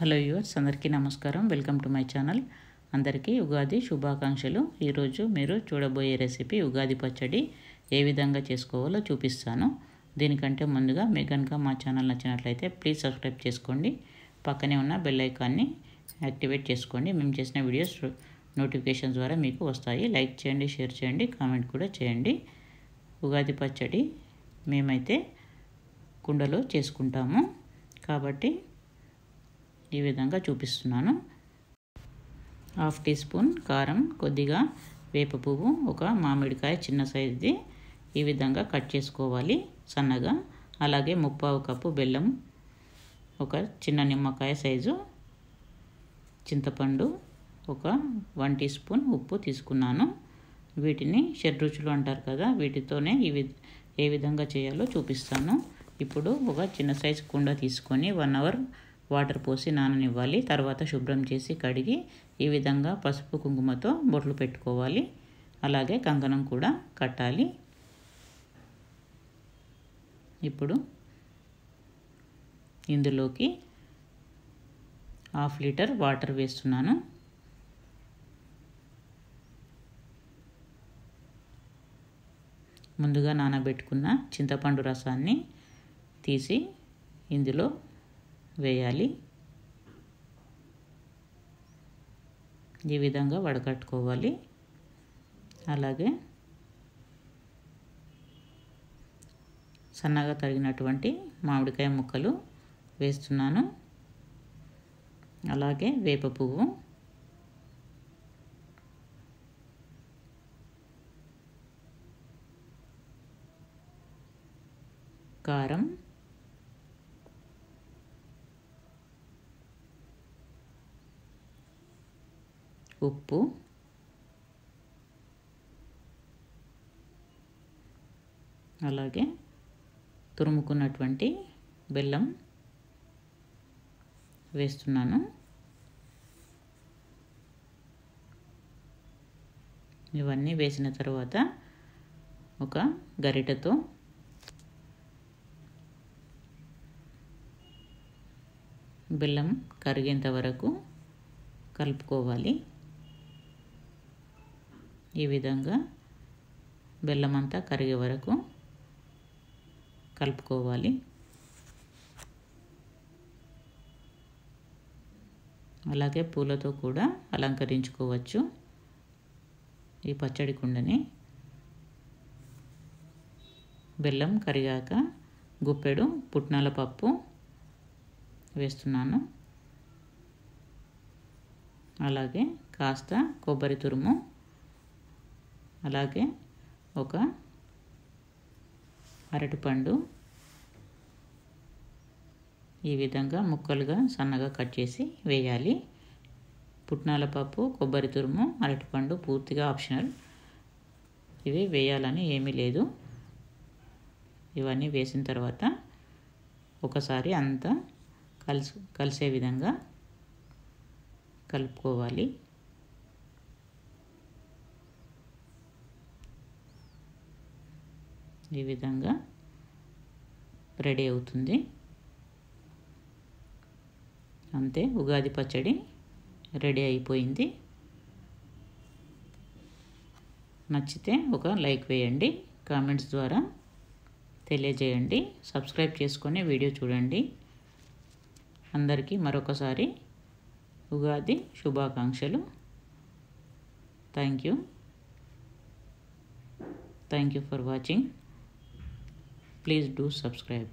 Hello viewers అందరికీ నమస్కారం. Welcome to my channel. అందరికీ ఉగాది శుభాకాంక్షలు. ఈరోజు మీరు చూడబోయే రెసిపీ ఉగాది పచ్చడి ఏ విధంగా చేసుకోవాలో చూపిస్తాను. దీనికంటే ముందుగా మీ కనుక మా ఛానల్ నచ్చినట్లయితే ప్లీజ్ సబ్స్క్రైబ్ చేసుకోండి. పక్కనే ఉన్న బెల్ ఐకాన్ని యాక్టివేట్ చేసుకోండి. మేము చేసిన వీడియోస్ నోటిఫికేషన్ ద్వారా మీకు వస్తాయి. లైక్ చేయండి షేర్ చేయండి కామెంట్ కూడా చేయండి. ఉగాది పచ్చడి మేమైతే కుండలో చేసుకుంటాము. కాబట్టి ఈ విధంగా చూపిస్తున్నాను. హాఫ్ టీ స్పూన్ కారం కొద్దిగా వేప పువ్వు ఒక మామిడికాయ చిన్న సైజుది. ఈ విధంగా కట్ చేసుకోవాలి సన్నగా. అలాగే ముప్పావు కప్పు బెల్లం ఒక చిన్న నిమ్మకాయ సైజు చింతపండు ఒక వన్ టీ స్పూన్ ఉప్పు తీసుకున్నాను. వీటిని షడ్రుచులు అంటారు కదా వీటితోనే ఇవి ఏ విధంగా చేయాలో చూపిస్తాను. ఇప్పుడు ఒక చిన్న సైజు కుండ తీసుకొని వన్ అవర్ వాటర్ పోసి నాననివ్వాలి. తర్వాత శుభ్రం చేసి కడిగి ఈ విధంగా పసుపు కుంకుమతో బొట్లు పెట్టుకోవాలి. అలాగే కంకణం కూడా కట్టాలి. ఇప్పుడు ఇందులోకి హాఫ్ లీటర్ వాటర్ వేస్తున్నాను. ముందుగా నానబెట్టుకున్న చింతపండు రసాన్ని తీసి ఇందులో వేయాలి. ఈ విధంగా వడకట్టుకోవాలి. అలాగే సన్నగా తరిగినటువంటి మామిడికాయ ముక్కలు వేస్తున్నాను. అలాగే వేప పువ్వు. కారం. ఉప్పు. అలాగే తురుముకున్నటువంటి బెల్లం వేస్తున్నాను. ఇవన్నీ వేసిన తర్వాత ఒక గరిటెతో బెల్లం కరిగేంత వరకు కలుపుకోవాలి. ఈ విధంగా బెల్లం అంతా కరిగే వరకు కలుపుకోవాలి. అలాగే పూలతో కూడా అలంకరించుకోవచ్చు ఈ పచ్చడి కుండని. బెల్లం కరిగాక గుప్పెడు పుట్నాల పప్పు వేస్తున్నాను. అలాగే కాస్త కొబ్బరి తురుము అలాగే ఒక అరటిపండు ఈ విధంగా ముక్కలుగా సన్నగా కట్ చేసి వేయాలి. పుట్నాల పప్పు కొబ్బరి తురుము అరటిపండు పూర్తిగా ఆప్షనల్. ఇవి వేయాలని ఏమీ లేదు. ఇవన్నీ వేసిన తర్వాత ఒకసారి అంతా కలిసి కలిసే విధంగా కలుపుకోవాలి. ఈ విధంగా రెడీ అవుతుంది. అంతే ఉగాది పచ్చడి రెడీ అయిపోయింది. నచ్చితే ఒక లైక్ వేయండి కామెంట్స్ ద్వారా తెలియజేయండి సబ్స్క్రైబ్ చేసుకొని వీడియో చూడండి. అందరికీ మరొకసారి ఉగాది శుభాకాంక్షలు. Thank you. Thank you for watching. Please do subscribe